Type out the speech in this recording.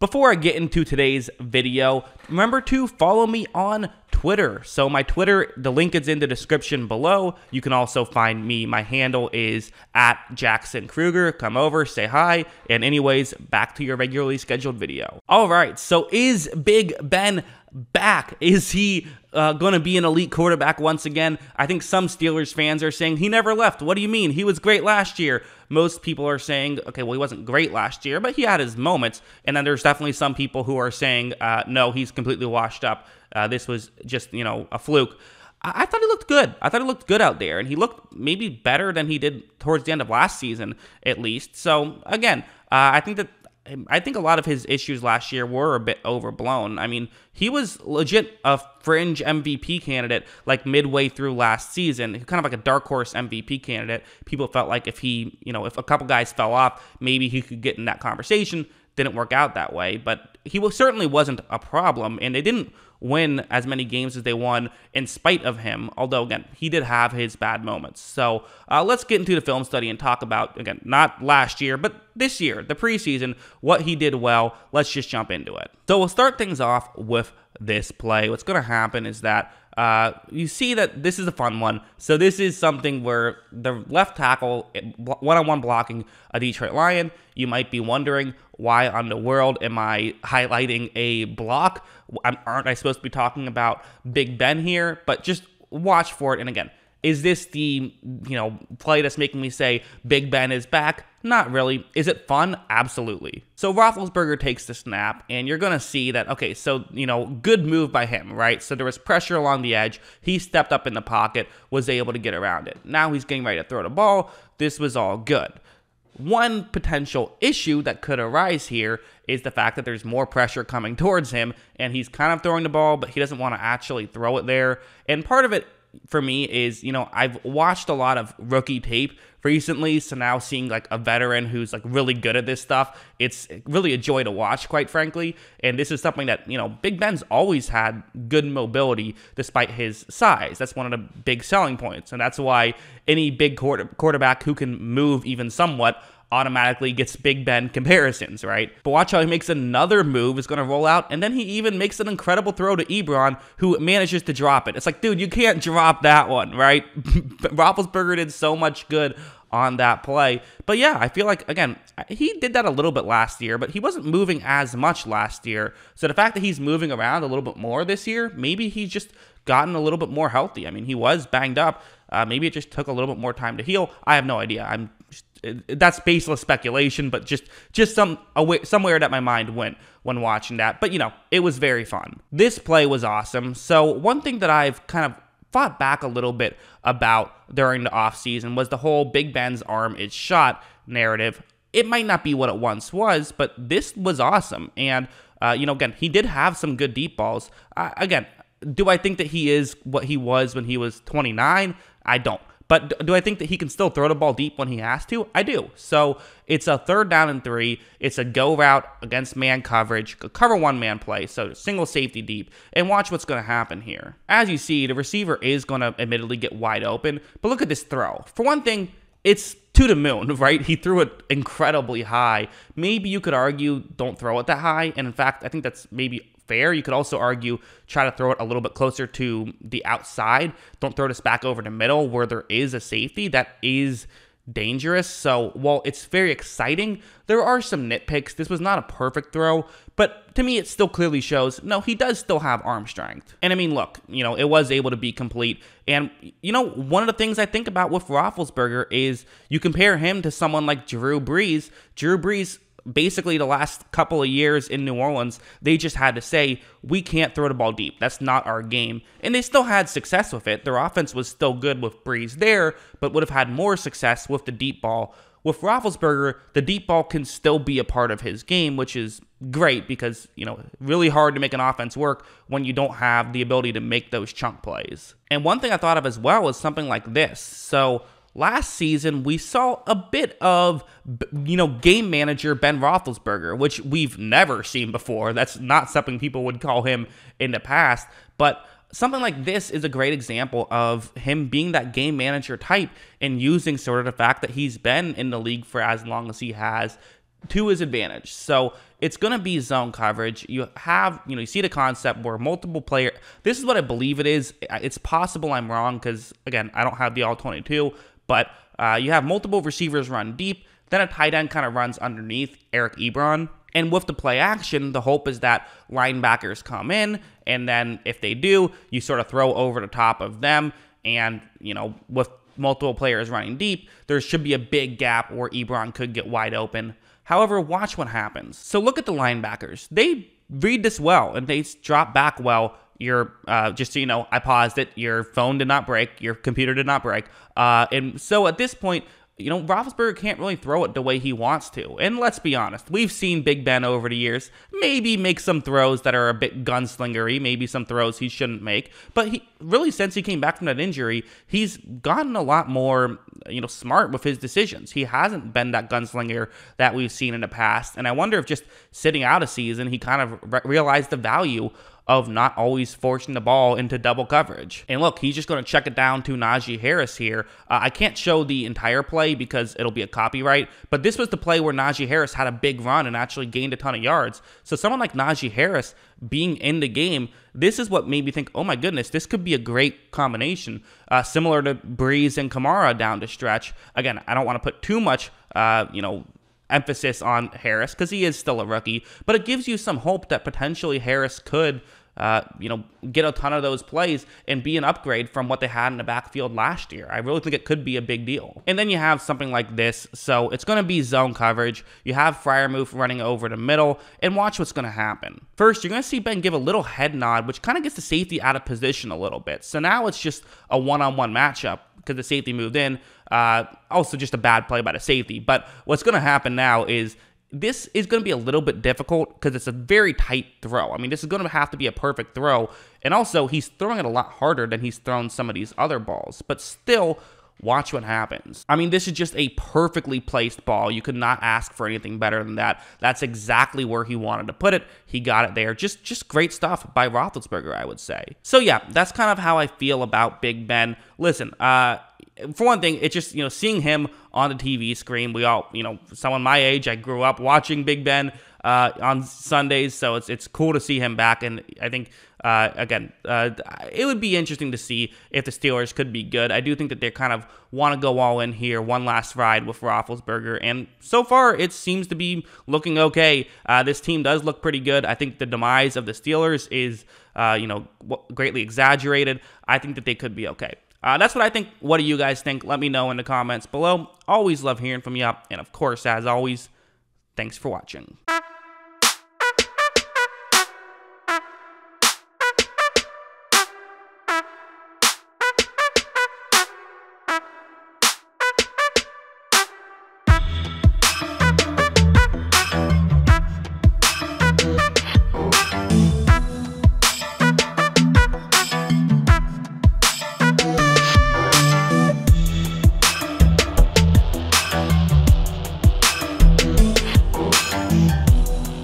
Before I get into today's video, remember to follow me on Twitter. So my Twitter, the link is in the description below. You can also find me. My handle is at Jackson Krueger. Come over, say hi. And anyways, back to your regularly scheduled video. All right, so is Big Ben back? Is he uh, going to be an elite quarterback once again? I think some Steelers fans are saying he never left. What do you mean? He was great last year. Most people are saying, okay, well, he wasn't great last year, but he had his moments. And then there's definitely some people who are saying, uh, no, he's completely washed up. Uh, this was just, you know, a fluke. I-, thought he looked good. I thought he looked good out there, and he looked maybe better than he did towards the end of last season, at least. So, again, uh, I think that I think a lot of his issues last year were a bit overblown. I mean, he was legit a fringe MVP candidate like midway through last season, kind of like a dark horse MVP candidate. People felt like if he, you know, if a couple guys fell off, maybe he could get in that conversation. Didn't work out that way, but he was, certainly wasn't a problem, and they didn't win as many games as they won in spite of him. Although, again, he did have his bad moments. So uh, let's get into the film study and talk about, again, not last year, but this year, the preseason, what he did well. Let's just jump into it. So we'll start things off with this play. What's going to happen is that uh, you see that this is a fun one. So this is something where the left tackle, one-on-one blocking a Detroit Lion. You might be wondering why on the world am I highlighting a block? Aren't I supposed to be talking about Big Ben here? But just watch for it. And again, is this the you know play that's making me say Big Ben is back? Not really. Is it fun? Absolutely. So Roethlisberger takes the snap, and you're gonna see that. Okay, so you know, good move by him, right? So there was pressure along the edge. He stepped up in the pocket, was able to get around it. Now he's getting ready to throw the ball. This was all good. One potential issue that could arise here is the fact that there's more pressure coming towards him, and he's kind of throwing the ball, but he doesn't want to actually throw it there. And part of it for me is, you know, I've watched a lot of rookie tape recently, so now seeing like a veteran who's like really good at this stuff, it's really a joy to watch, quite frankly. And this is something that, you know, Big Ben's always had good mobility despite his size. That's one of the big selling points. And that's why any big quarter- quarterback who can move even somewhat automatically gets Big Ben comparisons, right? But watch how he makes another move, is going to roll out, and then he even makes an incredible throw to Ebron, who manages to drop it. It's like, dude, you can't drop that one, right? Roethlisberger did so much good on that play. But yeah, I feel like, again, he did that a little bit last year, but he wasn't moving as much last year. So the fact that he's moving around a little bit more this year, maybe he's just gotten a little bit more healthy. I mean, he was banged up. Uh, maybe it just took a little bit more time to heal. I have no idea. I'm that's baseless speculation, but just just some away, somewhere that my mind went when watching that. But you know, it was very fun. This play was awesome. So one thing that I've kind of fought back a little bit about during the offseason was the whole Big Ben's arm is shot narrative. It might not be what it once was, but this was awesome. And uh, you know, again, he did have some good deep balls. Uh, again, do I think that he is what he was when he was 29? I don't. But do I think that he can still throw the ball deep when he has to? I do. So it's a third down and three. It's a go route against man coverage, cover one man play, so single safety deep. And watch what's going to happen here. As you see, the receiver is going to admittedly get wide open. But look at this throw. For one thing, it's to the moon, right? He threw it incredibly high. Maybe you could argue don't throw it that high. And in fact, I think that's maybe fair. You could also argue try to throw it a little bit closer to the outside. Don't throw this back over the middle where there is a safety that is dangerous. So while it's very exciting, there are some nitpicks. This was not a perfect throw, but to me, it still clearly shows no, he does still have arm strength. And I mean, look, you know, it was able to be complete. And, you know, one of the things I think about with Roethlisberger is you compare him to someone like Drew Brees. Drew Brees basically the last couple of years in New Orleans, they just had to say, we can't throw the ball deep. That's not our game. And they still had success with it. Their offense was still good with Brees there, but would have had more success with the deep ball. With Roethlisberger, the deep ball can still be a part of his game, which is great because, you know, really hard to make an offense work when you don't have the ability to make those chunk plays. And one thing I thought of as well is something like this. So, last season we saw a bit of you know game manager Ben Roethlisberger, which we've never seen before. That's not something people would call him in the past, but something like this is a great example of him being that game manager type and using sort of the fact that he's been in the league for as long as he has to his advantage. So it's going to be zone coverage. You have, you know, you see the concept where multiple player. This is what I believe it is. It's possible I'm wrong because again, I don't have the all 22, but uh, you have multiple receivers run deep. Then a tight end kind of runs underneath Eric Ebron. And with the play action, the hope is that linebackers come in, and then if they do, you sort of throw over the top of them. And, you know, with multiple players running deep, there should be a big gap where Ebron could get wide open. However, watch what happens. So look at the linebackers. They read this well and they drop back well. Your uh, just so you know, I paused it. Your phone did not break. Your computer did not break. Uh, and so at this point, you know, Roethlisberger can't really throw it the way he wants to. And let's be honest, we've seen Big Ben over the years maybe make some throws that are a bit gunslingery, maybe some throws he shouldn't make. But he really, since he came back from that injury, he's gotten a lot more, you know, smart with his decisions. He hasn't been that gunslinger that we've seen in the past. And I wonder if just sitting out a season, he kind of re- realized the value of not always forcing the ball into double coverage. And look, he's just going to check it down to Najee Harris here. Uh, I can't show the entire play because it'll be a copyright, but this was the play where Najee Harris had a big run and actually gained a ton of yards. So someone like Najee Harris being in the game, this is what made me think, oh my goodness, this could be a great combination, uh, similar to Brees and Kamara down the stretch. Again, I don't want to put too much, uh, you know, emphasis on Harris because he is still a rookie, but it gives you some hope that potentially Harris could uh, you know, get a ton of those plays and be an upgrade from what they had in the backfield last year. I really think it could be a big deal. And then you have something like this. So it's going to be zone coverage. You have Freiermuth running over the middle, and watch what's going to happen. First, you're going to see Ben give a little head nod, which kind of gets the safety out of position a little bit. So now it's just a one on one matchup because the safety moved in. Uh, also, just a bad play by the safety. But what's going to happen now is this is going to be a little bit difficult because it's a very tight throw. I mean, this is going to have to be a perfect throw. And also, he's throwing it a lot harder than he's thrown some of these other balls. But still, watch what happens. I mean, this is just a perfectly placed ball. You could not ask for anything better than that. That's exactly where he wanted to put it. He got it there. Just, just great stuff by Roethlisberger, I would say. So yeah, that's kind of how I feel about Big Ben. Listen, uh, for one thing, it's just you know seeing him on the TV screen. We all you know someone my age. I grew up watching Big Ben uh, on Sundays, so it's it's cool to see him back. And I think uh, again, uh, it would be interesting to see if the Steelers could be good. I do think that they kind of want to go all in here, one last ride with Roethlisberger, and so far it seems to be looking okay. Uh, this team does look pretty good. I think the demise of the Steelers is uh, you know greatly exaggerated. I think that they could be okay. Uh, that's what I think. What do you guys think? Let me know in the comments below. Always love hearing from you. And of course, as always, thanks for watching.